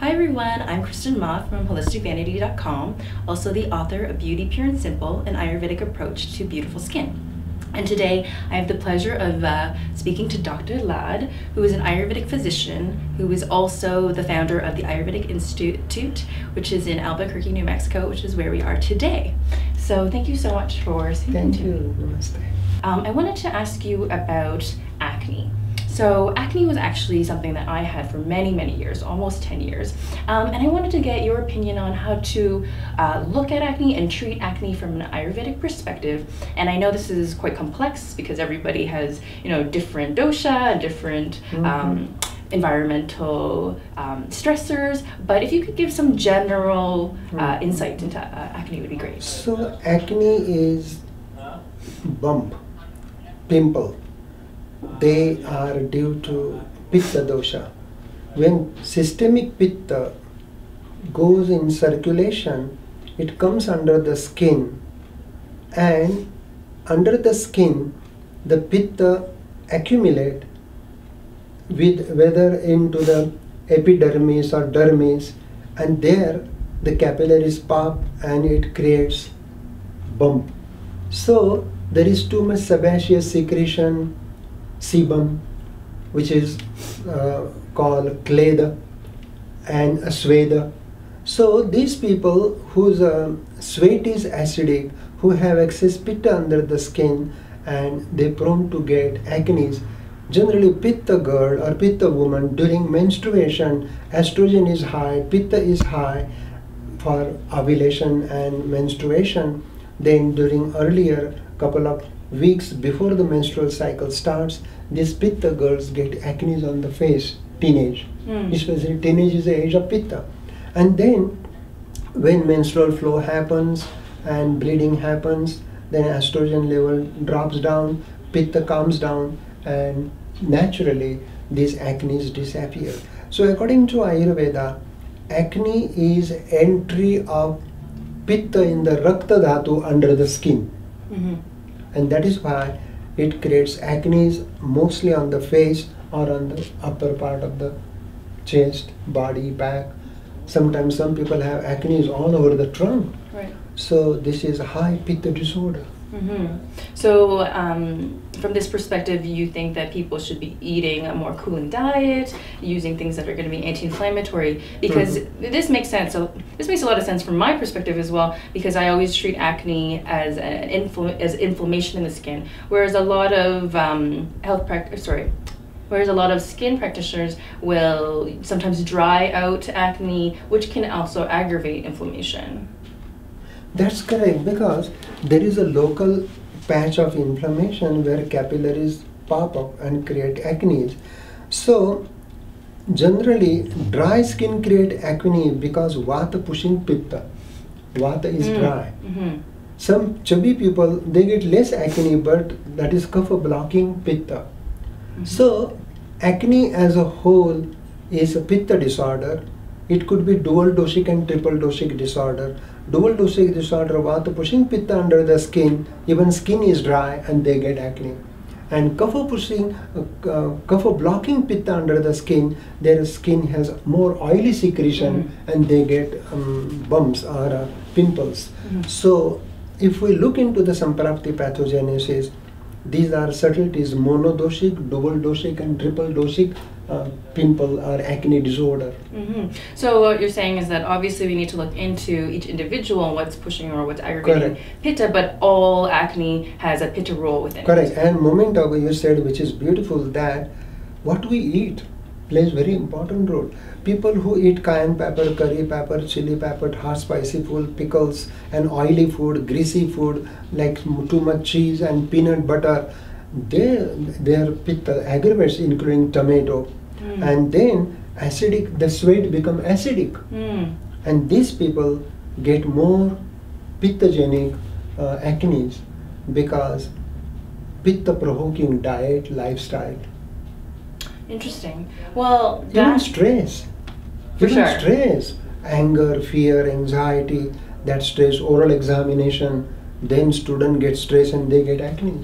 Hi everyone, I'm Kristen Ma from HolisticVanity.com, also the author of Beauty Pure and Simple, an Ayurvedic approach to beautiful skin. And today I have the pleasure of uh, speaking to Dr. Lad, who is an Ayurvedic physician, who is also the founder of the Ayurvedic Institute, which is in Albuquerque, New Mexico, which is where we are today. So thank you so much for speaking Thank to you. me. Namaste. Um, I wanted to ask you about acne. So, acne was actually something that I had for many, many years, almost 10 years. Um, and I wanted to get your opinion on how to uh, look at acne and treat acne from an Ayurvedic perspective. And I know this is quite complex because everybody has, you know, different dosha different. Um, environmental um, stressors, but if you could give some general uh, insight into uh, acne, would be great. So acne is bump, pimple. They are due to pitta dosha. When systemic pitta goes in circulation, it comes under the skin, and under the skin, the pitta accumulate with whether into the epidermis or dermis, and there the capillaries pop and it creates bump. So there is too much sebaceous secretion, sebum, which is uh, called kleda and asweda. So these people whose uh, sweat is acidic, who have excess pitta under the skin, and they prone to get acne. Generally, pitta girl or pitta woman during menstruation, estrogen is high, pitta is high for ovulation and menstruation. Then during earlier couple of weeks before the menstrual cycle starts, these pitta girls get acne on the face, teenage. Mm. Especially teenage is the age of pitta. And then when menstrual flow happens and bleeding happens, then estrogen level drops down, pitta calms down, and naturally these acne disappear. So according to Ayurveda, acne is entry of pitta in the rakta dhatu under the skin hmm and that is why it creates acne mostly on the face or on the upper part of the chest, body, back. Sometimes some people have acne all over the trunk. Right. So this is a high pitta disorder. Hmm So, um, from this perspective, you think that people should be eating a more cooling diet, using things that are going to be anti-inflammatory, because this makes sense. So, this makes a lot of sense from my perspective as well, because I always treat acne as an infl- as inflammation in the skin, whereas a lot of um, health prac- sorry. Whereas a lot of skin practitioners will sometimes dry out acne, which can also aggravate inflammation. That's correct because there is a local patch of inflammation where capillaries pop up and create acne. So generally dry skin create acne because vata pushing pitta. Vata is Mm. dry. hmm Some chubby people they get less acne but that is kapha blocking pitta. So acne as a whole is a pitta disorder. It could be dual doshic and triple doshic disorder. Dual doshic disorder, vata pushing pitta under the skin, even skin is dry and they get acne. And kapha pushing, uh, uh, kapha blocking pitta under the skin, their skin has more oily secretion and they get um, bumps or uh, pimples. Mhm. So if we look into the Samprapti pathogenesis, these are subtleties monodoshic, double doshic, and triple doshic uh, pimple or acne disorder. hmm So what you're saying is that obviously we need to look into each individual and what's pushing or what's aggravating Correct. pitta, but all acne has a pitta role within Correct. it. And moment ago you said, which is beautiful, that what we eat plays very important role. People who eat cayenne pepper, curry pepper, chili pepper, hot spicy food, pickles, and oily food, greasy food like too much cheese and peanut butter, they, their pitta aggravates, including tomato, Mm. and then acidic. The sweat become acidic. Mm. and these people get more pittogenic uh, acne because pitta provoking diet lifestyle Interesting. Well, even stress For even sure. stress anger fear anxiety that stress oral examination then student get stress and they get acne